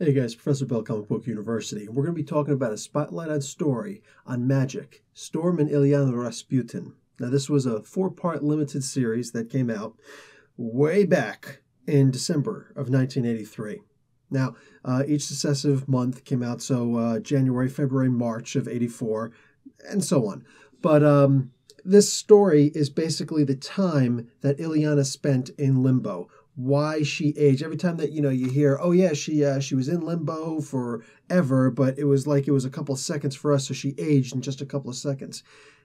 Hey guys, Professor Bill, Comic Book University. We're going to be talking about a spotlight on story on Magik, Storm and Illyana Rasputin. Now, this was a four part limited series that came out way back in December of 1983. Now, uh, each successive month came out, so uh, January, February, March of 84, and so on. But um, this story is basically the time that Illyana spent in limbo why she aged. Every time that you know you hear, oh yeah, she uh, she was in limbo forever, but it was like it was a couple of seconds for us, so she aged in just a couple of seconds.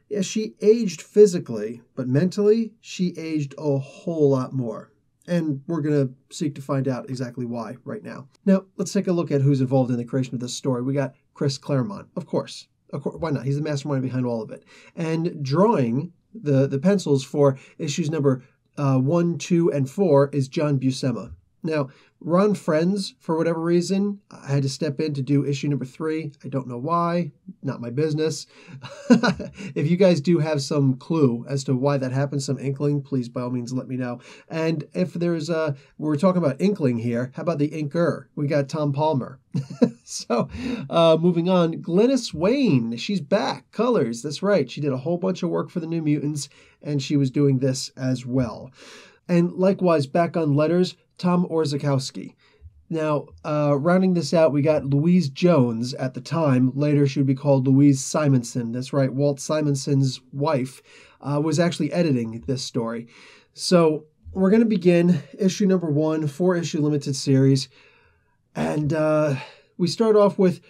Yeah, she aged physically, but mentally she aged a whole lot more. And we're going to seek to find out exactly why right now. Now, let's take a look at who's involved in the creation of this story. We got Chris Claremont, of course. Of course, why not? He's the mastermind behind all of it. And drawing the, the pencils for issues number uh, 1, 2, and 4 is John Buscema. Now, Ron Frenz, for whatever reason, I had to step in to do issue number three. I don't know why, not my business. if you guys do have some clue as to why that happened, some inkling, please by all means let me know. And if there's a, we're talking about inkling here, how about the inker? We got Tom Palmer. so, uh, moving on, Glynis Wein, she's back. Colors, that's right. She did a whole bunch of work for the New Mutants, and she was doing this as well. And likewise, back on letters, Tom Orzechowski. Now, uh, rounding this out, we got Louise Jones at the time. Later, she would be called Louise Simonson. That's right, Walt Simonson's wife uh, was actually editing this story. So, we're going to begin issue number one, four issue limited series. And uh, we start off with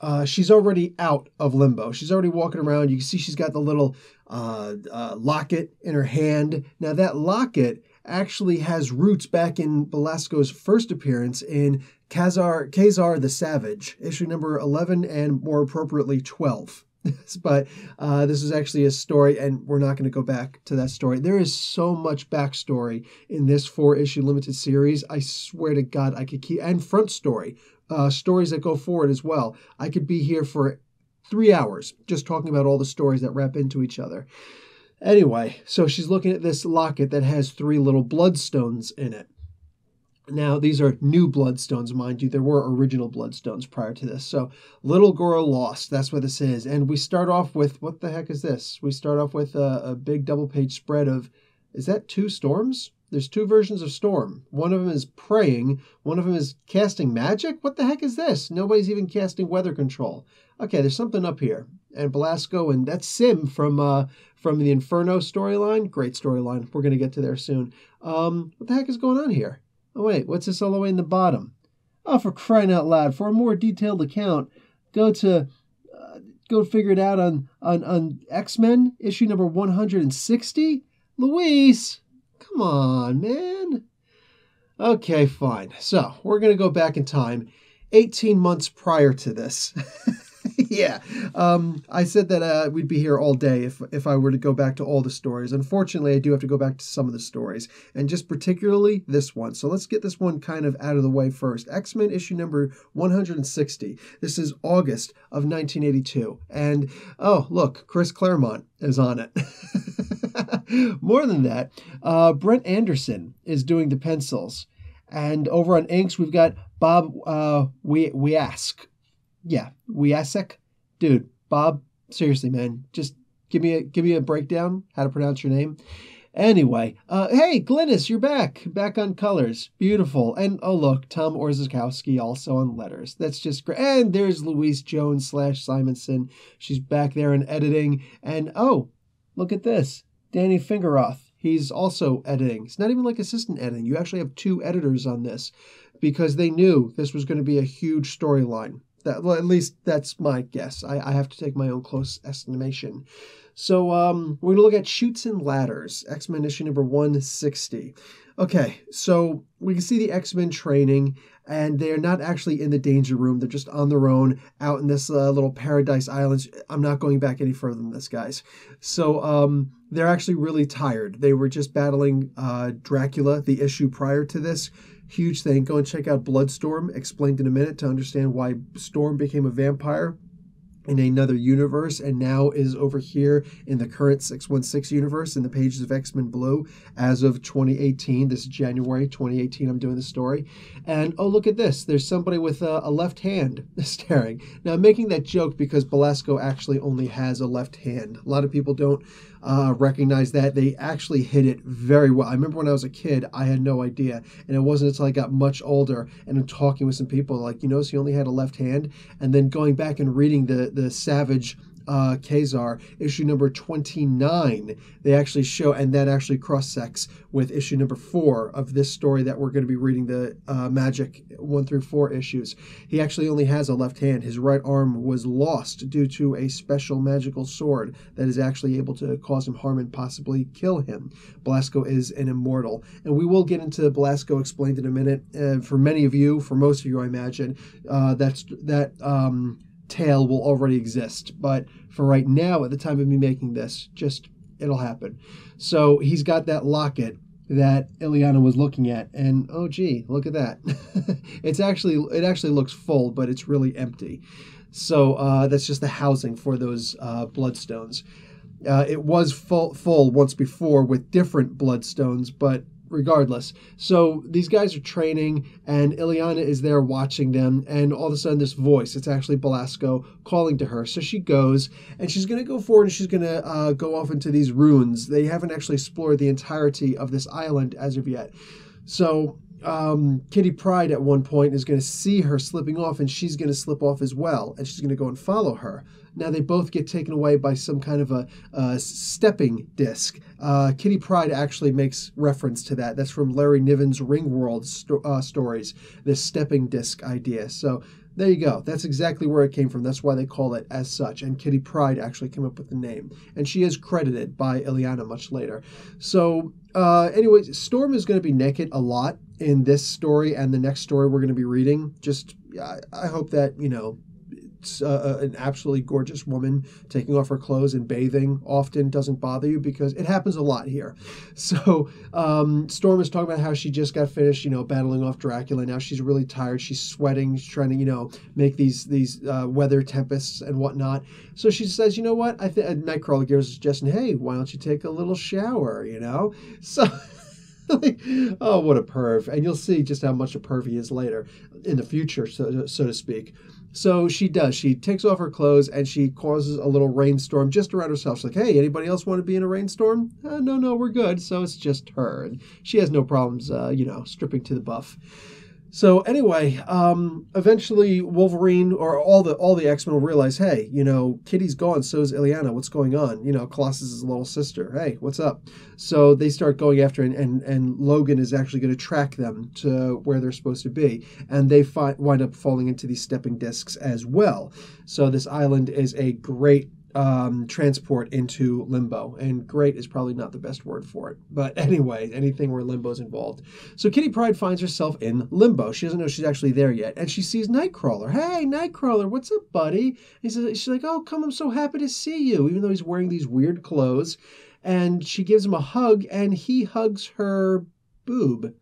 uh, she's already out of limbo. She's already walking around. You can see she's got the little uh, uh, locket in her hand. Now, that locket actually has roots back in Belasco's first appearance in Kazar, Ka-Zar the Savage, issue number 11 and more appropriately 12. but uh, this is actually a story, and we're not going to go back to that story. There is so much backstory in this four issue limited series. I swear to God, I could keep, and front story, uh, stories that go forward as well. I could be here for three hours just talking about all the stories that wrap into each other. Anyway, so she's looking at this locket that has three little bloodstones in it. Now, these are new bloodstones, mind you. There were original bloodstones prior to this. So, Little Girl Lost, that's what this is. And we start off with what the heck is this? We start off with a, a big double page spread of, is that two storms? There's two versions of Storm. One of them is praying, one of them is casting magic. What the heck is this? Nobody's even casting weather control. Okay, there's something up here. And Belasco and that's S'ym from uh, from the Inferno storyline. Great storyline. We're gonna get to there soon. Um, what the heck is going on here? Oh wait, what's this all the way in the bottom? Oh, for crying out loud! For a more detailed account, go to uh, go figure it out on on on X Men issue number 160. Luis. Come on, man. Okay, fine. So we're going to go back in time 18 months prior to this. yeah. Um, I said that uh, we'd be here all day if, if I were to go back to all the stories. Unfortunately, I do have to go back to some of the stories, and just particularly this one. So let's get this one kind of out of the way first. X Men issue number 160. This is August of 1982. And oh, look, Chris Claremont is on it. More than that, uh, Brent Anderson is doing the pencils. And over on inks, we've got Bob uh, we Wiacek, yeah, Wiacek, dude, Bob. Seriously, man, just give me a give me a breakdown how to pronounce your name. Anyway, uh, hey, Glynis, you're back, back on colors, beautiful. And oh look, Tom Orzechowski also on letters. That's just great. And there's Louise Jones slash Simonson. She's back there in editing. And oh, look at this, Danny Fingeroth. He's also editing. It's not even like assistant editing. You actually have two editors on this because they knew this was going to be a huge storyline. That well, at least that's my guess. I, I have to take my own close estimation. So um, we're going to look at Chutes and Ladders, X Men issue number 160. Okay, so we can see the X Men training, and they're not actually in the danger room. They're just on their own out in this uh, little paradise island. I'm not going back any further than this, guys. So um, they're actually really tired. They were just battling uh, Dracula, the issue prior to this. Huge thing. Go and check out Bloodstorm, explained in a minute to understand why Storm became a vampire in another universe and now is over here in the current 616 universe in the pages of X-Men Blue as of 2018 this January 2018 I'm doing the story. And oh look at this. There's somebody with a, a left hand staring. Now I'm making that joke because Belasco actually only has a left hand. A lot of people don't uh, recognize that. They actually hit it very well. I remember when I was a kid, I had no idea, and it wasn't until I got much older and talking with some people like, you notice he only had a left hand, and then going back and reading the the Savage uh, Ka-Zar, issue number 29, they actually show, and that actually cross sects with issue number four of this story that we're going to be reading the uh, Magik one through four issues. He actually only has a left hand. His right arm was lost due to a special magical sword that is actually able to cause him harm and possibly kill him. Belasco is an immortal. And we will get into Belasco explained in a minute. Uh, for many of you, for most of you, I imagine, uh, that's that. Um, tale will already exist. But for right now, at the time of me making this, just it'll happen. So he's got that locket that Illyana was looking at, and oh gee, look at that. it's actually it actually looks full, but it's really empty. So uh, that's just the housing for those uh, bloodstones. Uh, it was full, full once before with different bloodstones, but regardless. So these guys are training, and Illyana is there watching them, and all of a sudden, this voice, it's actually Belasco calling to her. So she goes, and she's going to go forward and she's going to uh, go off into these ruins. They haven't actually explored the entirety of this island as of yet. So um, Kitty Pryde at one point is going to see her slipping off, and she's going to slip off as well, and she's going to go and follow her. Now they both get taken away by some kind of a, a stepping disc. Uh, Kitty Pryde actually makes reference to that. That's from Larry Niven's Ringworld sto- uh, stories, this stepping disc idea. So there you go. That's exactly where it came from. That's why they call it as such. And Kitty Pryde actually came up with the name. And she is credited by Illyana much later. So, uh, anyway, Storm is going to be naked a lot in this story and the next story we're going to be reading. Just, I, I hope that, you know, uh, an absolutely gorgeous woman taking off her clothes and bathing often doesn't bother you because it happens a lot here. So um, Storm is talking about how she just got finished, you know, battling off Dracula. Now she's really tired. She's sweating. She's trying to, you know, make these these uh, weather tempests and whatnot. So she says, you know what? I think Nightcrawler gives a suggestion. Hey, why don't you take a little shower? You know, so. Like, oh, what a perv. And you'll see just how much a perv he is later in the future, so, so to speak. So she does. She takes off her clothes and she causes a little rainstorm just around herself. She's like, hey, anybody else want to be in a rainstorm? Uh, no, no, we're good. So it's just her. And she has no problems, uh, you know, stripping to the buff. So anyway, um, eventually Wolverine or all the all the X Men will realize, hey, you know, Kitty's gone, so is Illyana. What's going on? You know, Colossus Colossus's little sister. Hey, what's up? So they start going after, and and, and Logan is actually going to track them to where they're supposed to be, and they fi- wind up falling into these stepping discs as well. So this island is a great um, transport into limbo. And great is probably not the best word for it. But anyway, anything where limbo is involved. So Kitty Pryde finds herself in limbo. She doesn't know she's actually there yet. And she sees Nightcrawler. Hey, Nightcrawler, what's up, buddy? He says, she's like, oh, come, I'm so happy to see you, even though he's wearing these weird clothes. And she gives him a hug, and he hugs her boob.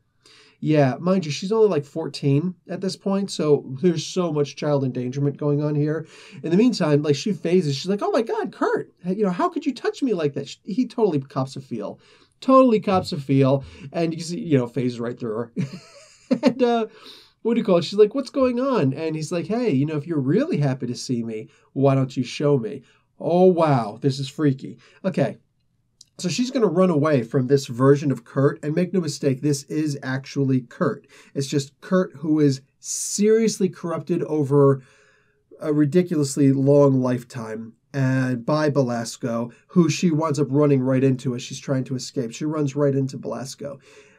Yeah, mind you, she's only like 14 at this point, so there's so much child endangerment going on here. In the meantime, like she phases, she's like, "Oh my God, Kurt! You know, how could you touch me like that?" She, he totally cops a feel, totally cops a feel, and you see, you know, phases right through her. and uh, what do you call it? She's like, "What's going on?" And he's like, "Hey, you know, if you're really happy to see me, why don't you show me?" Oh wow, this is freaky. Okay, so she's going to run away from this version of Kurt. And make no mistake, this is actually Kurt. It's just Kurt who is seriously corrupted over a ridiculously long lifetime and by Belasco, who she winds up running right into as she's trying to escape. She runs right into Belasco.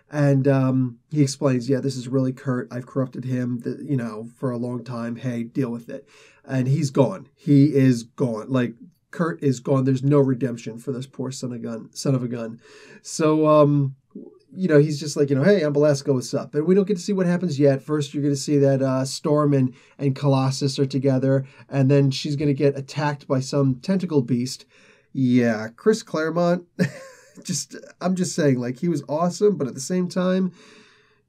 And um, he explains, yeah, this is really Kurt. I've corrupted him, you know, for a long time. Hey, deal with it. And he's gone. He is gone. Like Kurt is gone. There's no redemption for this poor son of gun, son of a gun. So, um, you know, he's just like, you know, hey, I'm Belasco, what's up? And we don't get to see what happens yet. First, you're going to see that uh, Storm and, and Colossus are together, and then she's going to get attacked by some tentacle beast. Yeah, Chris Claremont, just, I'm just saying, like, he was awesome, but at the same time,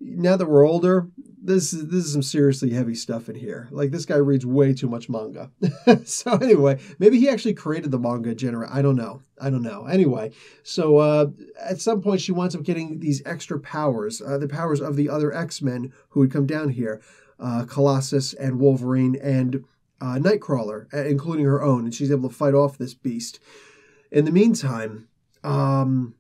now that we're older, this is this is some seriously heavy stuff in here. Like this guy reads way too much manga. so anyway, maybe he actually created the manga genre. I don't know. I don't know. Anyway, so uh, at some point she winds up getting these extra powers, uh, the powers of the other X Men who would come down here, uh, Colossus and Wolverine and uh, Nightcrawler, including her own, and she's able to fight off this beast. In the meantime, um,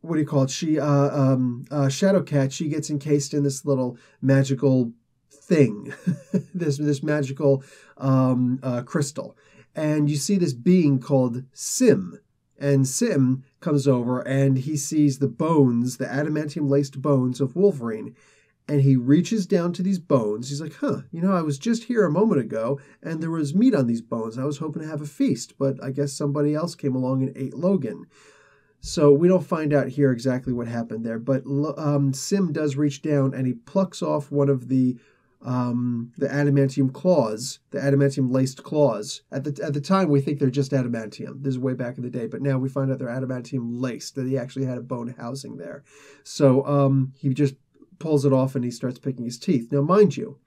what do you call it? She, uh, um, uh, Shadowcat, she gets encased in this little magical thing, this this magical um, uh, crystal, and you see this being called S'ym, and S'ym comes over and he sees the bones, the adamantium laced bones of Wolverine, and he reaches down to these bones. He's like, huh, you know, I was just here a moment ago and there was meat on these bones. I was hoping to have a feast, but I guess somebody else came along and ate Logan. So we don't find out here exactly what happened there, but um, S'ym does reach down and he plucks off one of the um, the adamantium claws, the adamantium laced claws. At the at the time, we think they're just adamantium. This is way back in the day, but now we find out they're adamantium laced. That he actually had a bone housing there. So um, he just pulls it off and he starts picking his teeth. Now, mind you,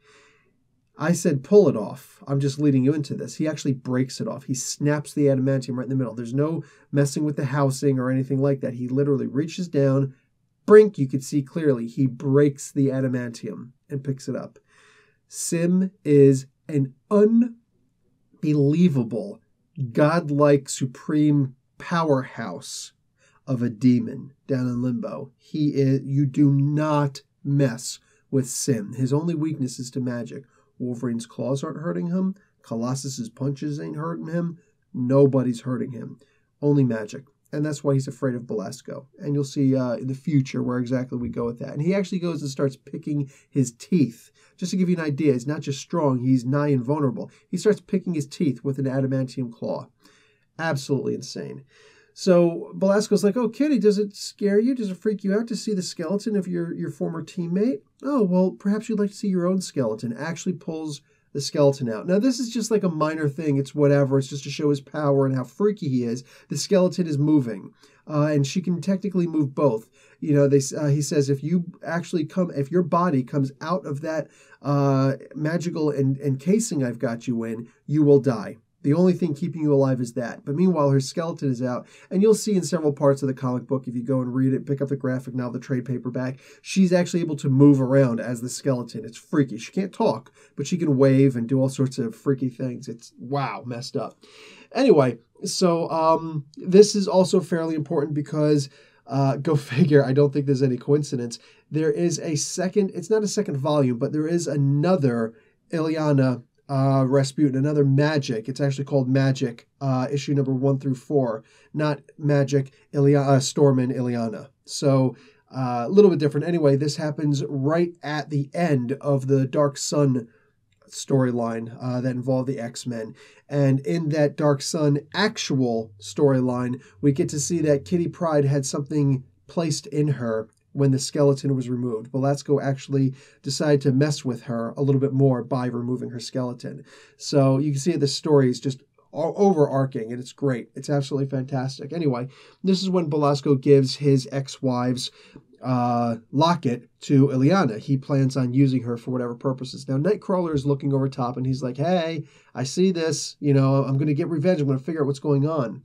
I said pull it off. I'm just leading you into this. He actually breaks it off. He snaps the adamantium right in the middle. There's no messing with the housing or anything like that. He literally reaches down, brink, you could see clearly. He breaks the adamantium and picks it up. S'ym is an unbelievable, godlike, supreme powerhouse of a demon down in limbo. He is you do not mess with S'ym. His only weakness is to magic. Wolverine's claws aren't hurting him. Colossus's punches ain't hurting him. Nobody's hurting him. Only magic. And that's why he's afraid of Belasco. And you'll see uh, in the future where exactly we go with that. And he actually goes and starts picking his teeth. Just to give you an idea, he's not just strong, he's nigh invulnerable. He starts picking his teeth with an adamantium claw. Absolutely insane. So Belasco's like, "Oh, Kitty, does it scare you? Does it freak you out to see the skeleton of your your former teammate? Oh, well, perhaps you'd like to see your own skeleton." Actually, pulls the skeleton out. Now, this is just like a minor thing. It's whatever. It's just to show his power and how freaky he is. The skeleton is moving, uh, and she can technically move both. You know, they uh, he says if you actually come, if your body comes out of that uh, magical en- encasing I've got you in, you will die. The only thing keeping you alive is that. But meanwhile, her skeleton is out. And you'll see in several parts of the comic book, if you go and read it, pick up the graphic novel, the trade paperback, she's actually able to move around as the skeleton. It's freaky. She can't talk, but she can wave and do all sorts of freaky things. It's wow, messed up. Anyway, so um, this is also fairly important because uh, go figure, I don't think there's any coincidence. There is a second, it's not a second volume, but there is another Illyana uh, Rasputin, another Magik. It's actually called Magik, uh, issue number one through four, not Magik Ilia- uh, Storm and Illyana. So uh, a little bit different. Anyway, this happens right at the end of the Dark Sun storyline uh, that involved the X Men. And in that Dark Sun actual storyline, we get to see that Kitty Pryde had something placed in her when the skeleton was removed. Belasco actually decided to mess with her a little bit more by removing her skeleton. So you can see the story is just overarching and it's great. It's absolutely fantastic. Anyway, this is when Belasco gives his ex-wife's uh, locket to Illyana. He plans on using her for whatever purposes. Now, Nightcrawler is looking over top and he's like, hey, I see this. You know, I'm going to get revenge. I'm going to figure out what's going on.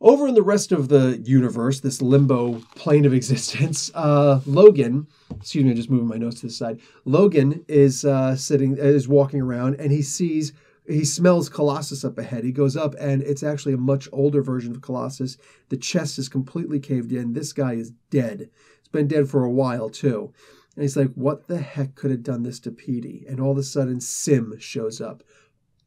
Over in the rest of the universe, this limbo plane of existence, uh, Logan, excuse me, I'm just moving my notes to the side. Logan is uh, sitting, is walking around, and he sees, he smells Colossus up ahead. He goes up, and it's actually a much older version of Colossus. The chest is completely caved in. This guy is dead. It's been dead for a while too. And he's like, "What the heck could have done this to Petey?" And all of a sudden, S'ym shows up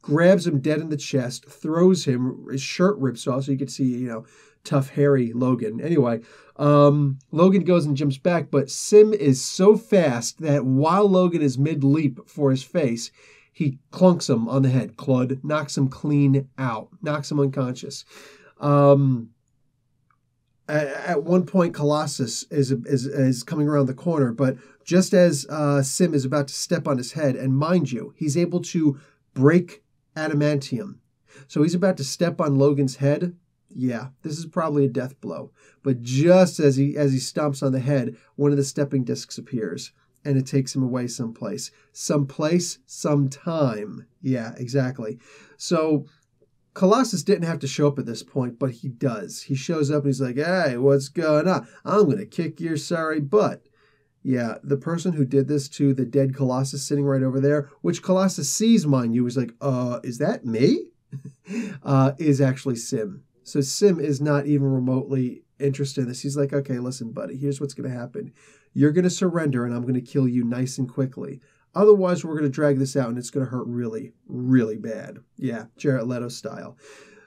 grabs him dead in the chest, throws him, his shirt rips off so you can see, you know, tough, hairy Logan. Anyway, um, Logan goes and jumps back, but S'ym is so fast that while Logan is mid leap for his face, he clunks him on the head, Clud, knocks him clean out, knocks him unconscious. Um, at, at one point, Colossus is, is, is coming around the corner, but just as uh, S'ym is about to step on his head, and mind you, he's able to break adamantium. So he's about to step on Logan's head. Yeah, this is probably a death blow. But just as he as he stomps on the head, one of the stepping discs appears. and it takes him away someplace. Someplace, sometime. Yeah, exactly. So Colossus didn't have to show up at this point, but he does. He shows up and he's like, hey, what's going on? I'm going to kick your sorry butt. Yeah, the person who did this to the dead Colossus sitting right over there, which Colossus sees, mind you, is like, uh, is that me? uh, is actually S'ym. So S'ym is not even remotely interested in this. He's like, okay, listen, buddy, here's what's going to happen. You're going to surrender, and I'm going to kill you nice and quickly. Otherwise, we're going to drag this out, and it's going to hurt really, really bad. Yeah, Jared Leto style.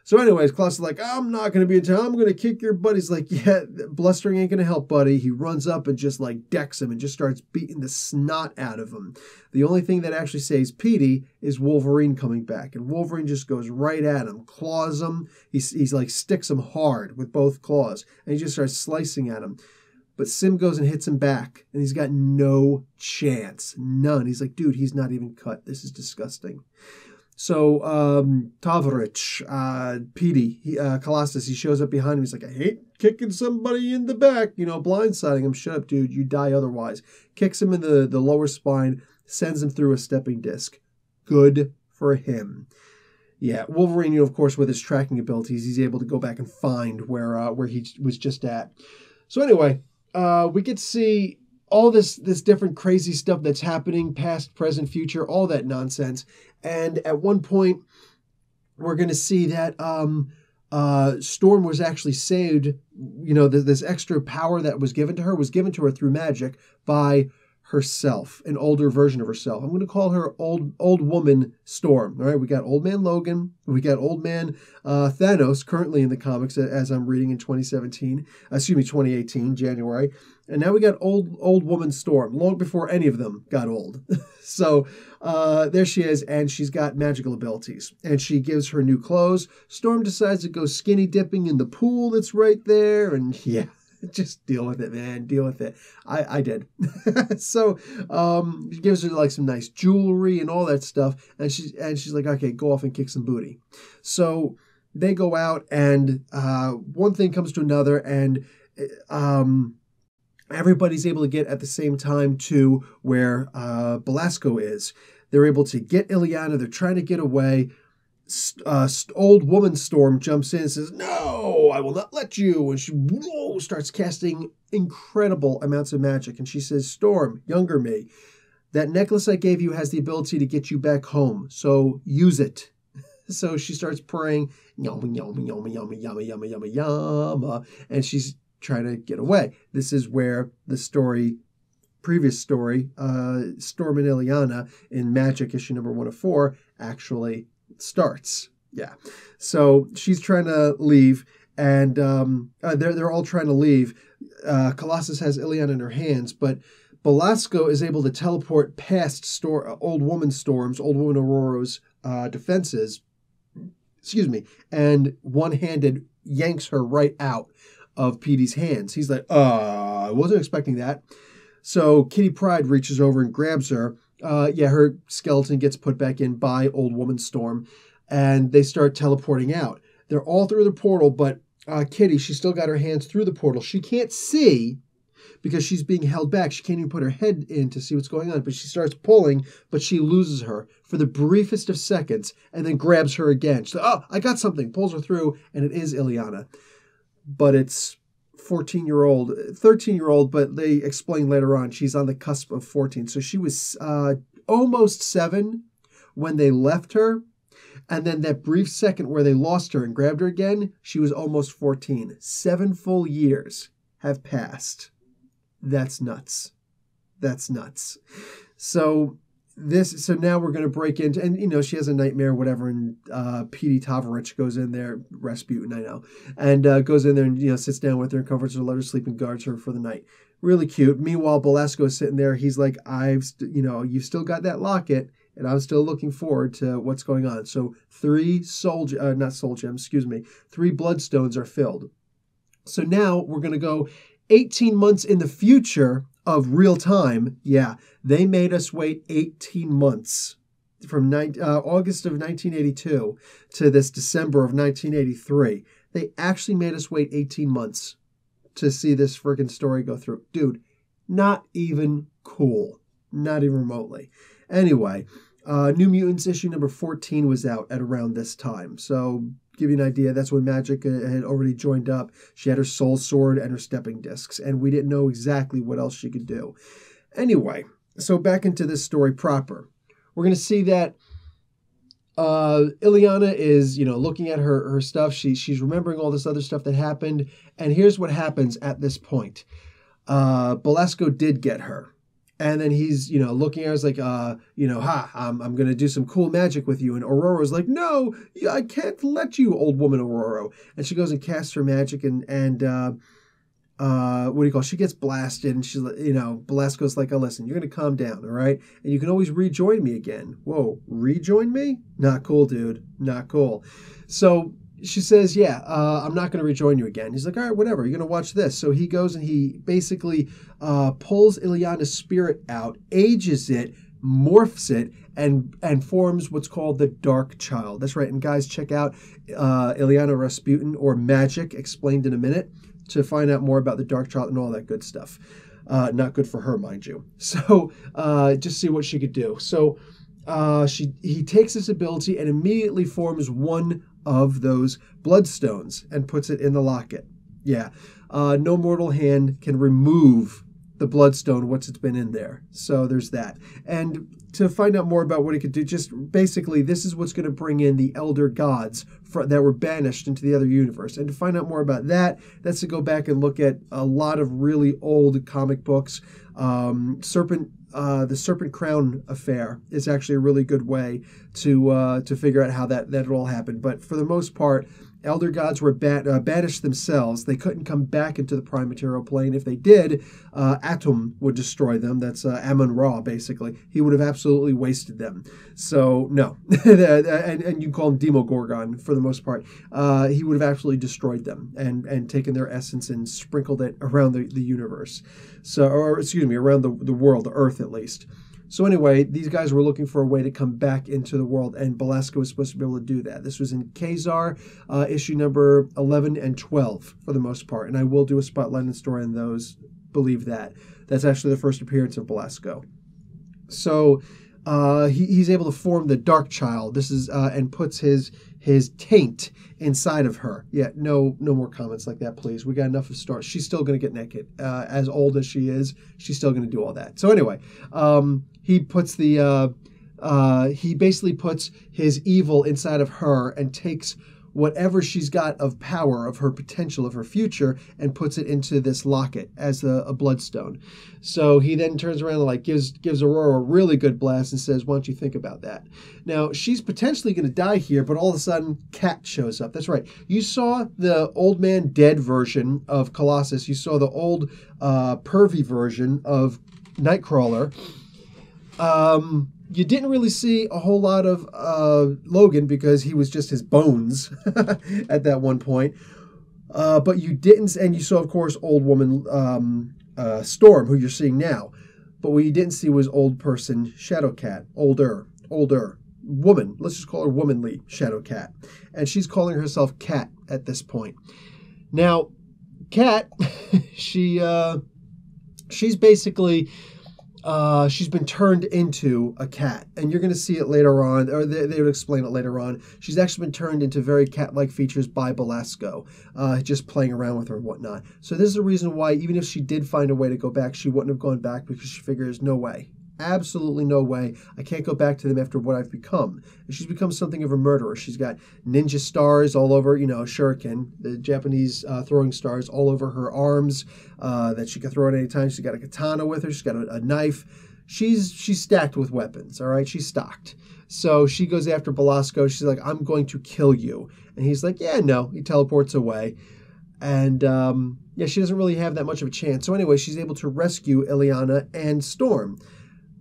So, anyways, Klaus is like, I'm not going to be in town. I'm going to kick your butt. He's like, yeah, blustering ain't going to help, buddy. He runs up and just like decks him and just starts beating the snot out of him. The only thing that actually saves Petey is Wolverine coming back. And Wolverine just goes right at him, claws him. He's, he's like sticks him hard with both claws. And he just starts slicing at him. But S'ym goes and hits him back, and he's got no chance. None. He's like, dude, he's not even cut. This is disgusting. So um, Tavarich, uh, Petey, he, uh, Colossus, he shows up behind him. He's like, I hate kicking somebody in the back, you know, blindsiding him. Shut up, dude. You die otherwise. Kicks him in the, the lower spine, sends him through a stepping disc. Good for him. Yeah, Wolverine, you know, of course, with his tracking abilities, he's able to go back and find where uh, where he was just at. So anyway, uh, we to see all this this different crazy stuff that's happening, past, present, future, all that nonsense. And at one point, we're going to see that um, uh, Storm was actually saved. You know, this extra power that was given to her was given to her through magic by herself, an older version of herself. I'm going to call her old old woman Storm. All right, we got old man Logan, we got old man uh, Thanos currently in the comics as I'm reading in 2017, excuse me, 2018 January, and now we got old old woman Storm long before any of them got old. so uh, there she is, and she's got magical abilities, and she gives her new clothes. Storm decides to go skinny dipping in the pool that's right there, and yeah just deal with it, man. Deal with it. I, I did. so um, he gives her like some nice jewelry and all that stuff, and she's and she's like, okay, go off and kick some booty. So they go out, and uh, one thing comes to another, and um, everybody's able to get at the same time to where uh, Belasco is. They're able to get Illyana. They're trying to get away uh, old woman Storm jumps in and says, No, I will not let you. And she whoa, starts casting incredible amounts of magic. And she says, Storm, younger me, that necklace I gave you has the ability to get you back home. So use it. So she starts praying, yummy, yummy, yummy, yummy, yummy, yummy, yummy, yummy. And she's trying to get away. This is where the story previous story, uh, Storm and Illyana in Magik issue number one of four, actually starts. Yeah. So she's trying to leave, and um, uh, they're, they're all trying to leave. Uh, Colossus has Illyana in her hands, but Belasco is able to teleport past Stor- Old Woman Storm's, Old Woman Ororo's uh, defenses, excuse me, and one handed yanks her right out of Petey's hands. He's like, uh, I wasn't expecting that. So Kitty Pryde reaches over and grabs her uh, yeah, her skeleton gets put back in by Old Woman Storm, and they start teleporting out. They're all through the portal, but uh, Kitty, she's still got her hands through the portal. She can't see because she's being held back. She can't even put her head in to see what's going on, but she starts pulling, but she loses her for the briefest of seconds and then grabs her again. She's like, oh, I got something, pulls her through, and it is Illyana. But it's 14 year old, 13 year old, but they explain later on she's on the cusp of 14. So she was uh, almost seven when they left her. And then that brief second where they lost her and grabbed her again, she was almost 14. Seven full years have passed. That's nuts. That's nuts. So this so now we're going to break into and you know she has a nightmare whatever and uh Petey Tavarich goes in there Rasputin I know and uh, goes in there and you know sits down with her and comforts her let her sleep and guards her for the night. Really cute. Meanwhile Belasco is sitting there. He's like I've st- you know you've still got that locket and I'm still looking forward to what's going on. So three soul uh, not soul gems excuse me three bloodstones are filled. So now we're going to go 18 months in the future of real time, yeah, they made us wait 18 months from uh, August of 1982 to this December of 1983. They actually made us wait 18 months to see this freaking story go through. Dude, not even cool. Not even remotely. Anyway, uh, New Mutants issue number 14 was out at around this time. So, give you an idea, that's when Magik uh, had already joined up. She had her soul sword and her stepping discs, and we didn't know exactly what else she could do. Anyway, so back into this story proper. We're going to see that uh Illyana is, you know, looking at her her stuff. She she's remembering all this other stuff that happened. And here's what happens at this point. Uh Belasco did get her. And then he's, you know, looking at us like, uh, you know, ha, I'm, I'm to do some cool magic with you. And Ororo's like, no, I can't let you, old woman Ororo. And she goes and casts her magic and, and, uh, uh, what do you call? It? She gets blasted, and she's you know, Belasco's like, "Oh, listen, you're gonna calm down, all right? And you can always rejoin me again." Whoa, rejoin me? Not cool, dude. Not cool. So she says, "Yeah, uh, I'm not gonna rejoin you again." He's like, "All right, whatever. You're gonna watch this." So he goes and he basically uh, pulls Illyana's spirit out, ages it, morphs it, and and forms what's called the Dark Child. That's right. And guys, check out uh, Illyana Rasputin or Magik explained in a minute to find out more about the Dark Child and all that good stuff. Uh, not good for her, mind you. So uh, just see what she could do. So uh, she he takes this ability and immediately forms one of those bloodstones and puts it in the locket. Yeah, uh, no mortal hand can remove the bloodstone once it's been in there. So there's that. And to find out more about what he could do, just basically, this is what's going to bring in the elder gods for, that were banished into the other universe. And to find out more about that, that's to go back and look at a lot of really old comic books. Um, Serpent, uh, the Serpent Crown affair is actually a really good way to uh, to figure out how that that all happened. But for the most part, elder gods were uh, banished themselves. They couldn't come back into the prime material plane. If they did, uh, Atum would destroy them. That's uh, Amon Ra, basically. He would have absolutely wasted them. So, no. and, and you call him Demogorgon for the most part. Uh, he would have absolutely destroyed them and, and taken their essence and sprinkled it around the, the universe. So, or excuse me, around the, the world, the Earth at least. So anyway, these guys were looking for a way to come back into the world, and Belasco was supposed to be able to do that. This was in Ka-Zar, uh, issue number 11 and 12 for the most part, and I will do a spotlight and story on those. Believe that. That's actually the first appearance of Belasco. So uh, he, he's able to form the Dark Child. This is uh, and puts his his taint inside of her. Yeah, no, no more comments like that, please. We got enough of stars. She's still going to get naked. Uh, as old as she is, she's still going to do all that. So anyway, um, he puts the uh, uh, he basically puts his evil inside of her and takes whatever she's got of power, of her potential, of her future, and puts it into this locket as a, a, bloodstone. So he then turns around and like gives gives Ororo a really good blast and says, "Why don't you think about that?" Now she's potentially going to die here, but all of a sudden, Cat shows up. That's right. You saw the old man dead version of Colossus. You saw the old uh, pervy version of Nightcrawler. Um, you didn't really see a whole lot of uh, Logan because he was just his bones at that one point. Uh, but you didn't, and you saw, of course, old woman um, uh, Storm, who you're seeing now. But what you didn't see was old person Shadowcat, older, older woman. Let's just call her womanly Shadowcat, and she's calling herself Cat at this point. Now, Cat, she uh, she's basically uh, she's been turned into a cat, and you're going to see it later on, or they, they, would explain it later on. She's actually been turned into very cat-like features by Belasco, uh, just playing around with her and whatnot. So this is the reason why, even if she did find a way to go back, she wouldn't have gone back because she figures, no way, absolutely no way. I can't go back to them after what I've become. And she's become something of a murderer. She's got ninja stars all over, you know, shuriken, the Japanese uh, throwing stars all over her arms uh, that she can throw at any time. She's got a katana with her. She's got a, a knife. She's she's stacked with weapons. All right, she's stocked. So she goes after Belasco. She's like, "I'm going to kill you," and he's like, "Yeah, no." He teleports away, and um, yeah, she doesn't really have that much of a chance. So anyway, she's able to rescue Illyana and Storm.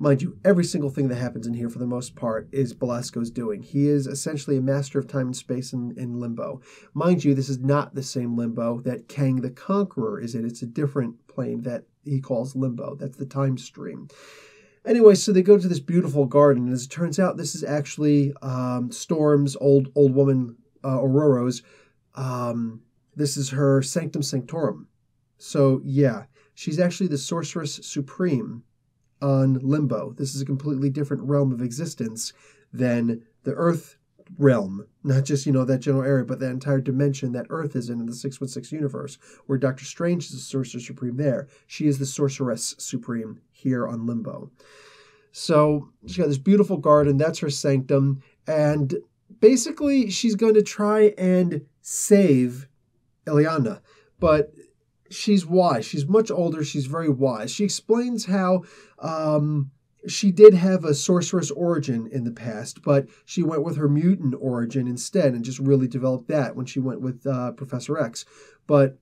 Mind you, every single thing that happens in here, for the most part, is Belasco's doing. He is essentially a master of time and space in, in Limbo. Mind you, this is not the same Limbo that Kang the Conqueror is in. It's a different plane that he calls Limbo. That's the time stream. Anyway, so they go to this beautiful garden, and as it turns out, this is actually um, Storm's old old woman uh, Ororo's. Um, this is her Sanctum Sanctorum. So yeah, she's actually the Sorceress Supreme on Limbo. This is a completely different realm of existence than the Earth realm, not just, you know, that general area, but that entire dimension that Earth is in in the 616 universe, where Doctor Strange is the Sorcerer Supreme there. She is the Sorceress Supreme here on Limbo. So she's got this beautiful garden, that's her sanctum, and basically she's going to try and save Illyana. but she's wise. She's much older. She's very wise. She explains how um, she did have a sorceress origin in the past, but she went with her mutant origin instead and just really developed that when she went with uh, Professor X. But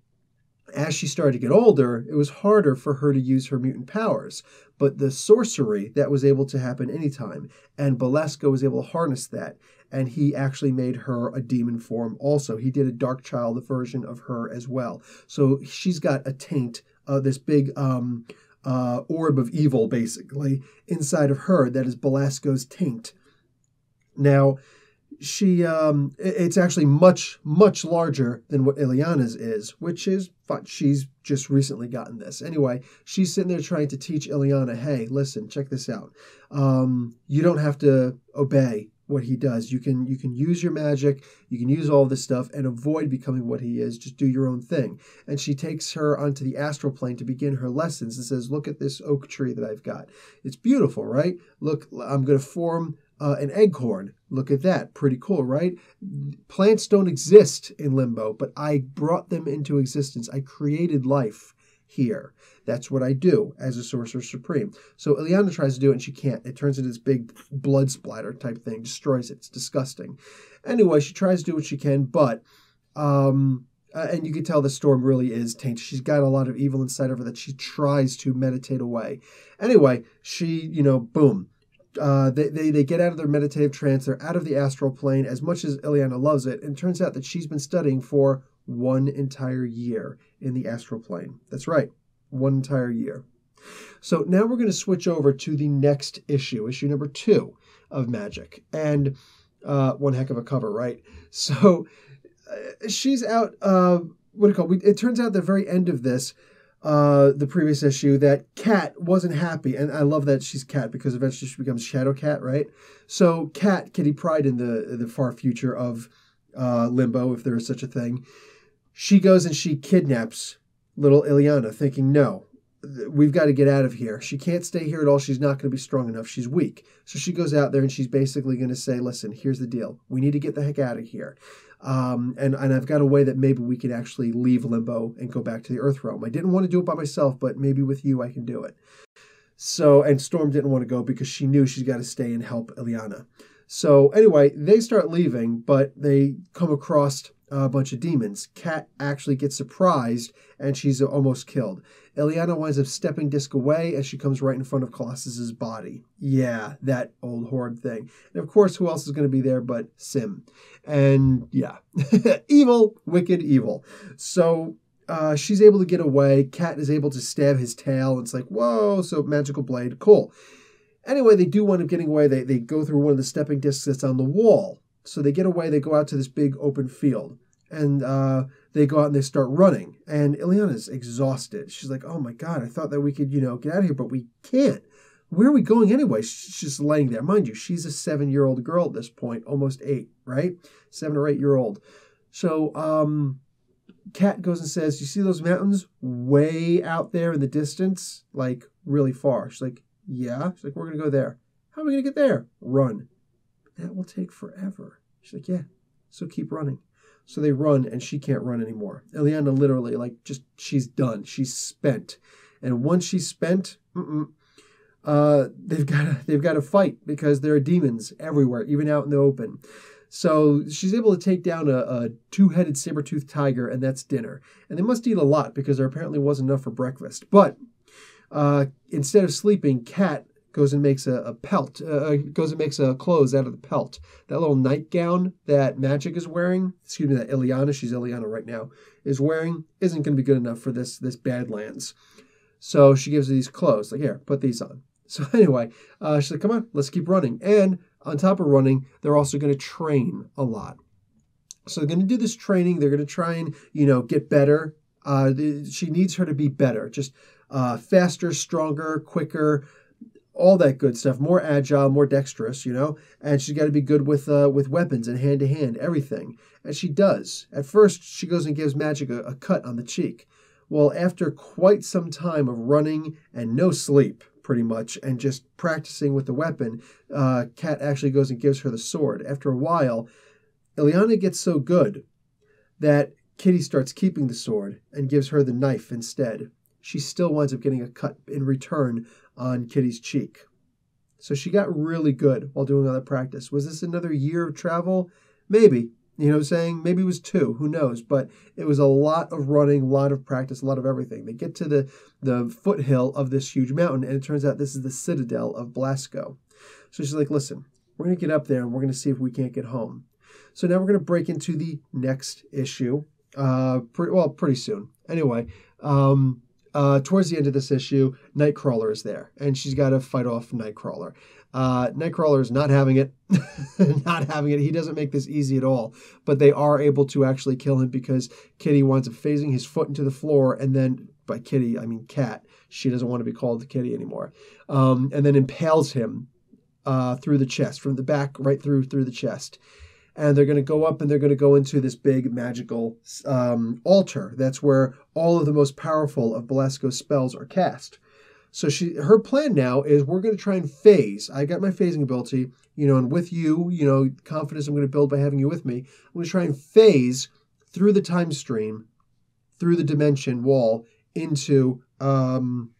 as she started to get older, it was harder for her to use her mutant powers. But the sorcery that was able to happen anytime, and Belasco was able to harness that, and he actually made her a demon form also. He did a Dark Child version of her as well. So she's got a taint, uh, this big um, uh, orb of evil, basically, inside of her that is Belasco's taint. Now, she um, it's actually much much larger than what Illyana's is, which is fine. She's just recently gotten this. Anyway, she's sitting there trying to teach Illyana, hey, listen, check this out. Um, you don't have to obey what he does. You can you can use your magic, you can use all this stuff and avoid becoming what he is. Just do your own thing. And she takes her onto the astral plane to begin her lessons and says, "Look at this oak tree that I've got. It's beautiful, right? Look, I'm going to form uh, an eggcorn. Look at that. Pretty cool, right? Plants don't exist in limbo, but I brought them into existence. I created life here. That's what I do as a Sorcerer Supreme. So Illyana tries to do it and she can't. It turns into this big blood splatter type thing, destroys it. It's disgusting. Anyway, she tries to do what she can, but um, uh, and you can tell the storm really is tainted. She's got a lot of evil inside of her that she tries to meditate away. Anyway, she, you know, boom, uh, they, they, they get out of their meditative trance. They're out of the astral plane as much as Illyana loves it. And it turns out that she's been studying for one entire year in the astral plane. That's right, one entire year. So now we're going to switch over to the next issue, issue number two of Magik. And uh, one heck of a cover, right? So uh, she's out. Uh, what do you call it? It turns out the very end of this, uh, the previous issue that Cat wasn't happy, and I love that she's Cat because eventually she becomes Shadow Cat, right? So Cat, Kitty Pryde in the the far future of uh, Limbo, if there is such a thing, she goes and she kidnaps little Illyana, thinking, no, we've got to get out of here. She can't stay here at all. She's not going to be strong enough. She's weak. So she goes out there and she's basically going to say, listen, here's the deal. We need to get the heck out of here. Um, and, and I've got a way that maybe we can actually leave Limbo and go back to the Earth realm. I didn't want to do it by myself, but maybe with you I can do it. So, and Storm didn't want to go because she knew she's got to stay and help Illyana. So, anyway, they start leaving, but they come across a bunch of demons. Cat actually gets surprised and she's almost killed. Illyana winds up stepping Disc away as she comes right in front of Colossus's body. Yeah, that old horde thing. And of course, who else is going to be there but S'ym? And yeah, evil, wicked, evil. So uh, she's able to get away. Cat is able to stab his tail. It's like, whoa, so magical blade, cool. Anyway, they do wind up getting away. They, they go through one of the stepping discs that's on the wall. So they get away, they go out to this big open field. And uh, they go out and they start running. And Illyana's exhausted. She's like, oh my God, I thought that we could, you know, get out of here, but we can't. Where are we going anyway? She's just laying there. Mind you, she's a seven year old girl at this point, almost eight, right? Seven or eight year old. So, um, Cat goes and says, You see those mountains way out there in the distance? Like really far. She's like, Yeah. She's like, We're going to go there. How are we going to get there? Run. That will take forever. She's like, Yeah. So keep running. So they run and she can't run anymore. Illyana literally, like, just, she's done. She's spent. And once she's spent, uh, they've got to, they've got to fight because there are demons everywhere, even out in the open. So she's able to take down a, a two-headed saber-toothed tiger, and that's dinner. And they must eat a lot because there apparently wasn't enough for breakfast. But uh, instead of sleeping, Cat goes and makes a, a pelt, uh, uh, goes and makes a clothes out of the pelt. That little nightgown that Magik is wearing, excuse me, that Illyana, she's Illyana right now, is wearing, isn't going to be good enough for this this Badlands. So she gives her these clothes, like, here, put these on. So anyway, uh, she's like, come on, let's keep running. And on top of running, they're also going to train a lot. So they're going to do this training. They're going to try and, you know, get better. Uh, she needs her to be better, just uh, faster, stronger, quicker, all that good stuff. More agile, more dexterous, you know. And she's got to be good with uh, with weapons and hand to hand, everything. And she does. At first, she goes and gives Magik a, a cut on the cheek. Well, after quite some time of running and no sleep, pretty much, and just practicing with the weapon, uh, Kat actually goes and gives her the sword. After a while, Illyana gets so good that Kitty starts keeping the sword and gives her the knife instead. She still winds up getting a cut in return on Kitty's cheek. So she got really good while doing all that practice. Was this another year of travel? Maybe. You know I'm saying? Maybe it was two, who knows? But it was a lot of running, a lot of practice, a lot of everything. They get to the, the foothill of this huge mountain, and it turns out this is the citadel of Belasco. So she's like, listen, we're going to get up there and we're going to see if we can't get home. So now we're going to break into the next issue, uh, pretty, well, pretty soon. Anyway, um, uh, towards the end of this issue, Nightcrawler is there, and she's got to fight off Nightcrawler. Uh, Nightcrawler is not having it, not having it. He doesn't make this easy at all, but they are able to actually kill him because Kitty winds up phasing his foot into the floor, and then by Kitty I mean Cat. She doesn't want to be called Kitty anymore, um, and then impales him uh, through the chest, from the back right through through the chest and they're going to go up and they're going to go into this big magical um, altar. That's where all of the most powerful of Belasco's spells are cast. So she, her plan now is we're going to try and phase. I got my phasing ability, you know, and with you, you know, confidence I'm going to build by having you with me. I'm going to try and phase through the time stream, through the dimension wall into um,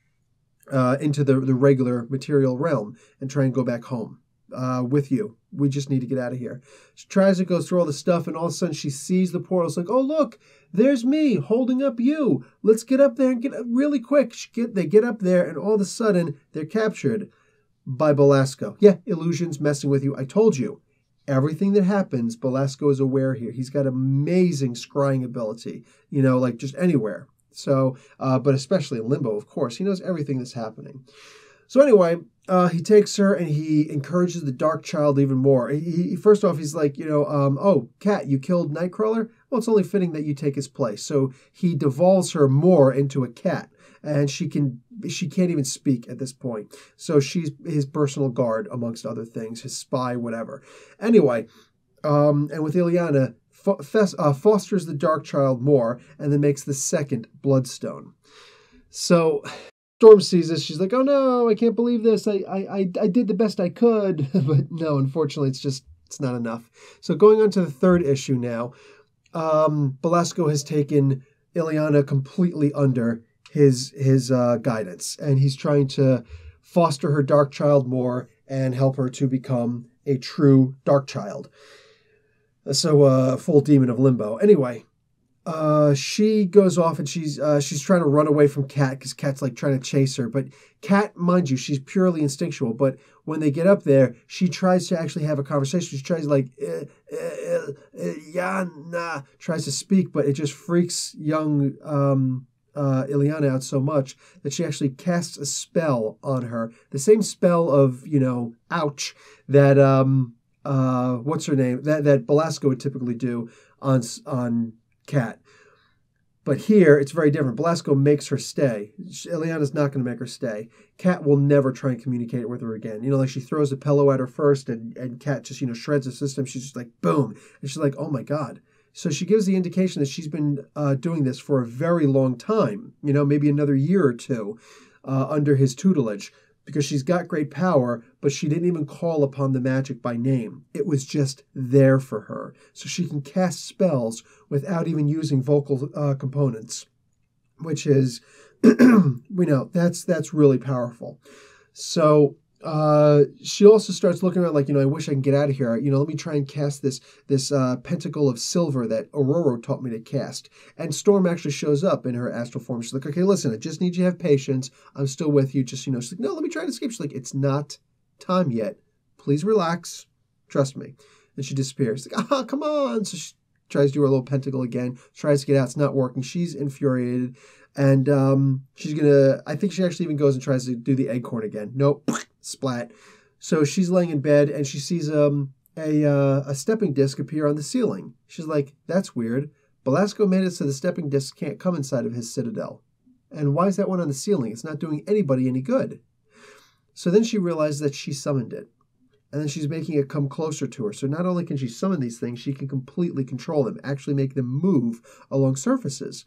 uh, into the the regular material realm and try and go back home uh, with you we just need to get out of here. She tries to go through all the stuff, and all of a sudden she sees the portal. It's like, oh look, there's me holding up you. Let's get up there and get really quick. Get, they get up there, and all of a sudden they're captured by Belasco. Yeah, illusions messing with you. I told you. Everything that happens, Belasco is aware here. He's got amazing scrying ability, you know, like just anywhere. So, uh, but especially in Limbo, of course, he knows everything that's happening. So anyway, uh, he takes her and he encourages the Dark Child even more. He, he first off, he's like, you know, um, oh, Cat, you killed Nightcrawler. Well, it's only fitting that you take his place. So he devolves her more into a cat, and she can she can't even speak at this point. So she's his personal guard, amongst other things, his spy, whatever. Anyway, um, and with Illyana, uh, fosters the Dark Child more, and then makes the second Bloodstone. So Storm sees this. She's like, "Oh no, I can't believe this. I I I did the best I could, but no, unfortunately, it's just it's not enough." So going on to the third issue now, um, Belasco has taken Illyana completely under his his uh, guidance, and he's trying to foster her dark child more and help her to become a true dark child. So, uh, full demon of limbo. Anyway, uh, she goes off and she's uh, she's trying to run away from Cat because Cat's like trying to chase her. But Cat, mind you, she's purely instinctual. But when they get up there, she tries to actually have a conversation. She tries like uh, uh, uh, Yana tries to speak, but it just freaks young um, uh, Illyana out so much that she actually casts a spell on her. The same spell of you know, ouch, that um, uh, what's her name? That that Belasco would typically do on on Cat. But here, it's very different. Belasco makes her stay. Illyana's not going to make her stay. Cat will never try and communicate with her again. You know, like she throws a pillow at her first, and, and Cat just, you know, shreds the system. She's just like, boom. And she's like, oh my God. So she gives the indication that she's been uh, doing this for a very long time, you know, maybe another year or two uh, under his tutelage because she's got great power, but she didn't even call upon the magic by name. It was just there for her. So she can cast spells without even using vocal uh, components, which is, we know, that's, that's really powerful. So uh, she also starts looking around like, you know, I wish I can get out of here. You know, let me try and cast this this uh, pentacle of silver that Ororo taught me to cast. And Storm actually shows up in her astral form. She's like, okay, listen, I just need you to have patience. I'm still with you. Just, you know, she's like, no, let me try and escape. She's like, it's not time yet. Please relax. Trust me. And she disappears. Like, ah, come on. So she tries to do her little pentacle again, tries to get out. It's not working. She's infuriated. And um, she's to, I think she actually even goes and tries to do the acorn again. Nope splat. So she's laying in bed and she sees um, a, uh, a stepping disc appear on the ceiling. She's like, that's weird. Belasco made it so the stepping disc can't come inside of his citadel. And why is that one on the ceiling? It's not doing anybody any good. So then she realizes that she summoned it. And then she's making it come closer to her. So not only can she summon these things, she can completely control them, actually make them move along surfaces.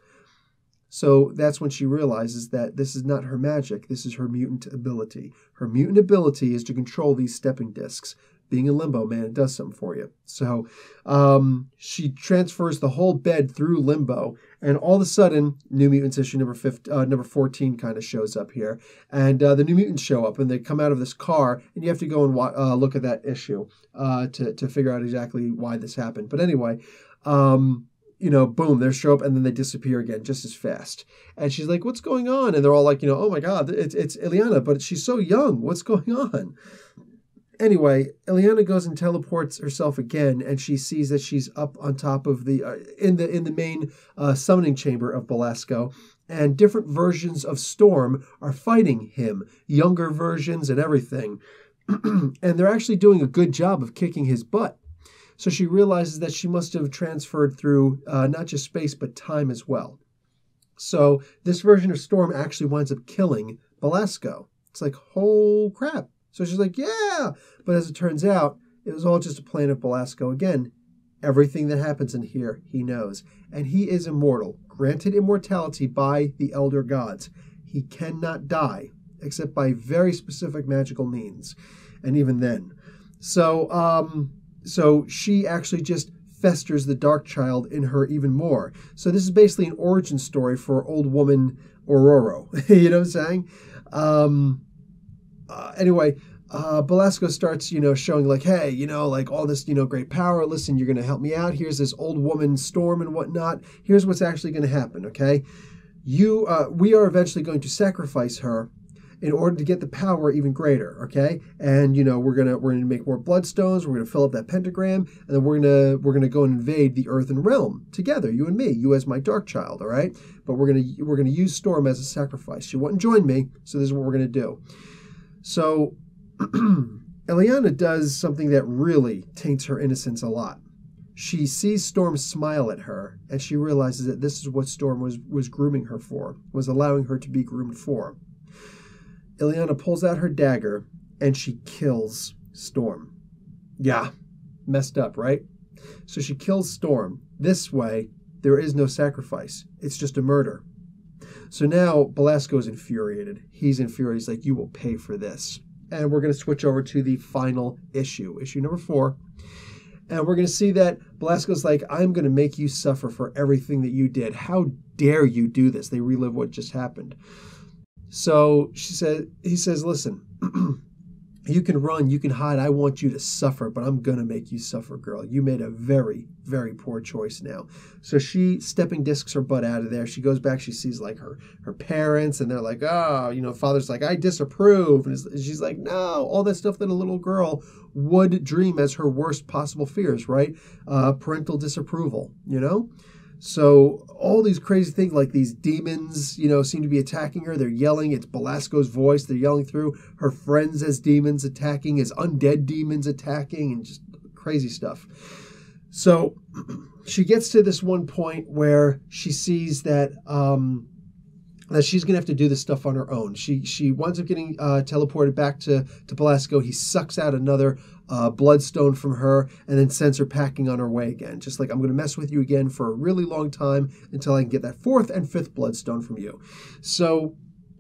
So that's when she realizes that this is not her magic, this is her mutant ability. Her mutant ability is to control these stepping discs being in limbo, man, it does something for you. So um, she transfers the whole bed through limbo, and all of a sudden, New Mutants issue number 15, uh, number 14 kind of shows up here. And uh, the New Mutants show up, and they come out of this car, and you have to go and uh, look at that issue uh, to, to figure out exactly why this happened. But anyway, um, you know, boom, they show up and then they disappear again just as fast. And she's like, what's going on? And they're all like, you know, oh my God, it's, it's Illyana, but she's so young. What's going on? Anyway, Illyana goes and teleports herself again, and she sees that she's up on top of the uh, in the in the main uh, summoning chamber of Belasco, and different versions of Storm are fighting him, younger versions and everything, and they're actually doing a good job of kicking his butt. So she realizes that she must have transferred through uh, not just space but time as well. So this version of Storm actually winds up killing Belasco. It's like, oh crap. So she's like, yeah. But as it turns out, it was all just a plan of Belasco. Again, everything that happens in here, he knows. And he is immortal, granted immortality by the elder gods. He cannot die, except by very specific magical means. And even then. So, um, so she actually just festers the dark child in her even more. So this is basically an origin story for old woman Ororo. you know what I'm saying? Um, uh, anyway, uh, Belasco starts, you know, showing like, hey, you know, like all this, you know, great power. Listen, you're going to help me out. Here's this old woman storm and whatnot. Here's what's actually going to happen. Okay, you, uh, we are eventually going to sacrifice her in order to get the power even greater. Okay, and you know, we're gonna we're gonna make more bloodstones. We're gonna fill up that pentagram, and then we're gonna we're gonna go and invade the earth and realm together. You and me. You as my dark child. All right, but we're gonna we're gonna use Storm as a sacrifice. She wouldn't join me, so this is what we're gonna do. So Illyana does something that really taints her innocence a lot. She sees Storm smile at her, and she realizes that this is what Storm was, was grooming her for, was allowing her to be groomed for. Illyana pulls out her dagger, and she kills Storm. Yeah, messed up, right? So she kills Storm. This way, there is no sacrifice. It's just a murder. So now Belasco is infuriated. He's infuriated. He's like, You will pay for this and we're going to switch over to the final issue, issue number four. And we're going to see that Belasco's like, I'm going to make you suffer for everything that you did. How dare you do this? They relive what just happened. So she said, he says, listen, you can run, you can hide. I want you to suffer, but I'm going to make you suffer, girl. You made a very, very poor choice now. So she stepping discs her butt out of there. She goes back, she sees like her her parents, and they're like, oh, you know, father's like, I disapprove. And she's like, no, all that stuff that a little girl would dream as her worst possible fears, right? Uh, parental disapproval, you know? So all these crazy things, like these demons, you know, seem to be attacking her. They're yelling. It's Belasco's voice. They're yelling through her friends as demons attacking, as undead demons attacking, and just crazy stuff. So she gets to this one point where she sees that um, that she's gonna have to do this stuff on her own. She she winds up getting uh, teleported back to to Belasco. He sucks out another uh, bloodstone from her and then sends her packing on her way again. Just like I'm gonna mess with you again for a really long time until I can get that fourth and fifth bloodstone from you. So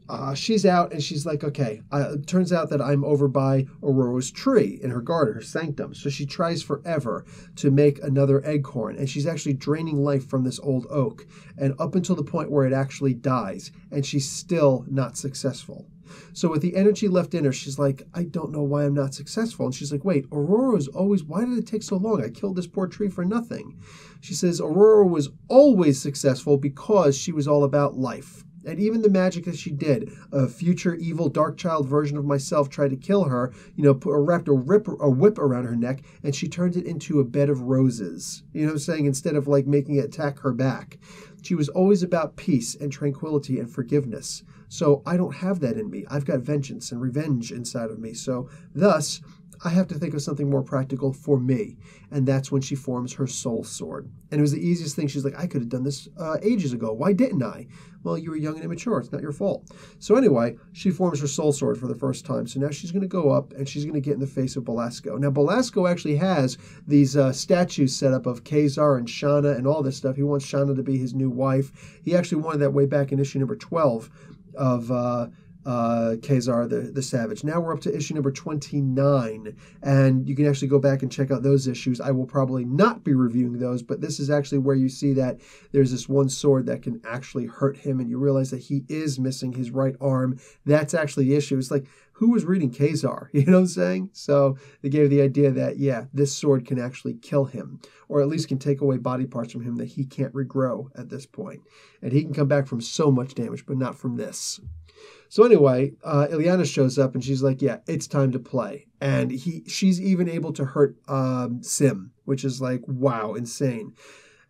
uh, she's out and she's like, okay, uh, it turns out that I'm over by Ororo's tree in her garden, her sanctum. So she tries forever to make another eggcorn and she's actually draining life from this old oak and up until the point where it actually dies and she's still not successful. So with the energy left in her, she's like, I don't know why I'm not successful. And she's like, wait, Ororo's always, why did it take so long? I killed this poor tree for nothing. She says Aurora was always successful because she was all about life. And even the magic that she did, a future evil dark child version of myself tried to kill her, you know, put, wrapped a, rip, a whip around her neck, and she turned it into a bed of roses. You know what I'm saying? Instead of like making it attack her back. She was always about peace and tranquility and forgiveness. So I don't have that in me. I've got vengeance and revenge inside of me. So thus, I have to think of something more practical for me. And that's when she forms her soul sword. And it was the easiest thing. She's like, I could have done this uh, ages ago. Why didn't I? Well, you were young and immature. It's not your fault. So, anyway, she forms her soul sword for the first time. So now she's going to go up and she's going to get in the face of Belasco. Now, Belasco actually has these uh, statues set up of Ka-Zar and Shanna and all this stuff. He wants Shanna to be his new wife. He actually wanted that way back in issue number 12 of. Uh, uh, Ka-Zar the, the Savage. Now we're up to issue number 29, and you can actually go back and check out those issues. I will probably not be reviewing those, but this is actually where you see that there's this one sword that can actually hurt him, and you realize that he is missing his right arm. That's actually the issue. It's like, who was reading Ka-Zar? You know what I'm saying? So they gave the idea that, yeah, this sword can actually kill him, or at least can take away body parts from him that he can't regrow at this point. And he can come back from so much damage, but not from this. So anyway, uh, Illyana shows up and she's like, "Yeah, it's time to play." And he, she's even able to hurt um, S'ym, which is like, wow, insane.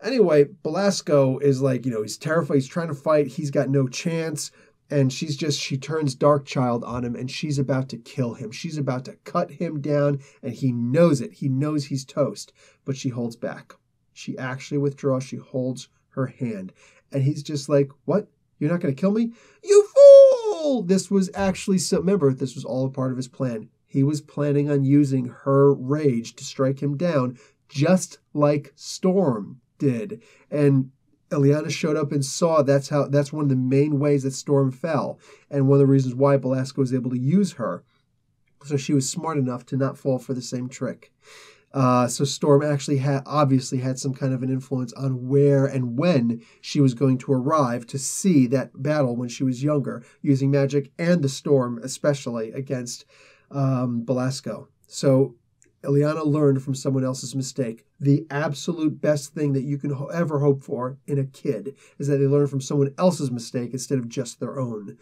Anyway, Belasco is like, you know, he's terrified. He's trying to fight. He's got no chance. And she's just, she turns Darkchild on him and she's about to kill him. She's about to cut him down and he knows it. He knows he's toast, but she holds back. She actually withdraws. She holds her hand. And he's just like, What? You're not going to kill me? You fool! This was actually so. Remember, this was all a part of his plan. He was planning on using her rage to strike him down, just like Storm did. And Illyana showed up and saw that's how that's one of the main ways that Storm fell, and one of the reasons why Belasco was able to use her. So she was smart enough to not fall for the same trick. Uh, so Storm actually had obviously had some kind of an influence on where and when she was going to arrive to see that battle when she was younger, using magic and the Storm especially against um, Belasco. So Illyana learned from someone else's mistake. The absolute best thing that you can ho- ever hope for in a kid is that they learn from someone else's mistake instead of just their own.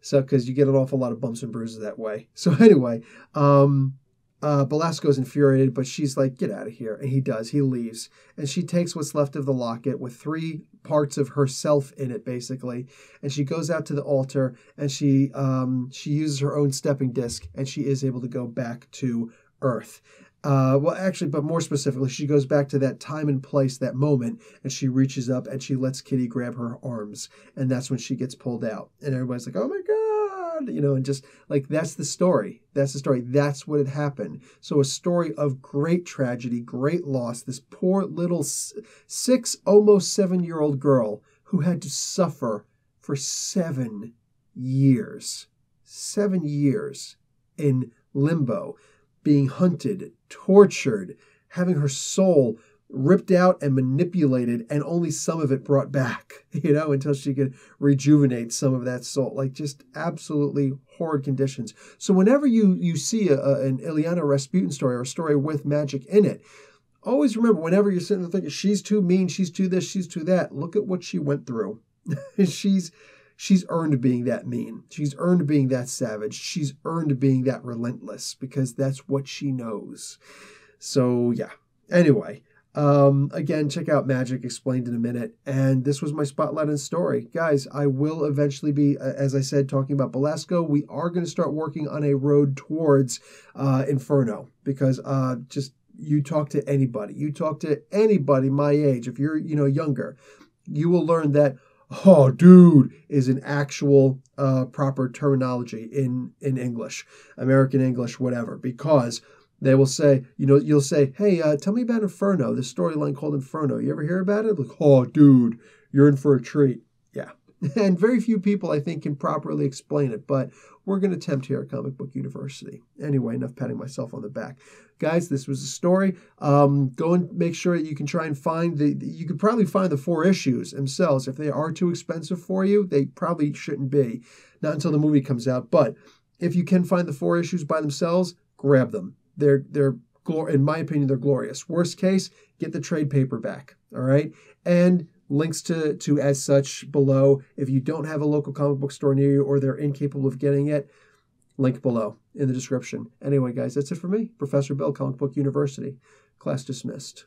So, because you get an awful lot of bumps and bruises that way. So, anyway, um, uh, Belasco's infuriated, but she's like, get out of here. And he does. He leaves. And she takes what's left of the locket with three parts of herself in it, basically. And she goes out to the altar and she um, she uses her own stepping disc and she is able to go back to Earth. Uh, well, actually, but more specifically, she goes back to that time and place, that moment, and she reaches up and she lets Kitty grab her arms. And that's when she gets pulled out. And everybody's like, oh my God you know, and just like that's the story. That's the story. That's what had happened. So a story of great tragedy, great loss. This poor little six, almost seven year old girl who had to suffer for seven years, seven years in limbo, being hunted, tortured, having her soul ripped out and manipulated and only some of it brought back, you know, until she could rejuvenate some of that soul. Like just absolutely horrid conditions. So whenever you you see a, a, an Illyana Rasputin story or a story with magic in it, always remember whenever you're sitting there thinking she's too mean, she's too this, she's too that, look at what she went through. she's she's earned being that mean. She's earned being that savage. She's earned being that relentless because that's what she knows. So yeah. Anyway, um, again, check out Magik Explained in a minute. And this was my spotlight and story. Guys, I will eventually be, uh, as I said, talking about Belasco. We are going to start working on a road towards uh, Inferno because uh, just you talk to anybody, you talk to anybody my age, if you're, you know, younger, you will learn that oh dude is an actual uh, proper terminology in in english american english whatever because they will say, you know, you'll say, hey, uh, tell me about Inferno, this storyline called Inferno. You ever hear about it? Like, oh, dude, you're in for a treat. Yeah. And very few people, I think, can properly explain it, but we're going to attempt here at Comic Book University. Anyway, enough patting myself on the back. Guys, this was a story. Um, go and make sure that you can try and find the, you could probably find the four issues themselves. If they are too expensive for you, they probably shouldn't be. Not until the movie comes out. But if you can find the four issues by themselves, grab them they're they're in my opinion they're glorious. Worst case, get the trade paperback. All right, and links to to as such below. If you don't have a local comic book store near you or they're incapable of getting it, link below in the description. Anyway, guys, that's it for me. Professor Bill, Comic Book University. Class dismissed.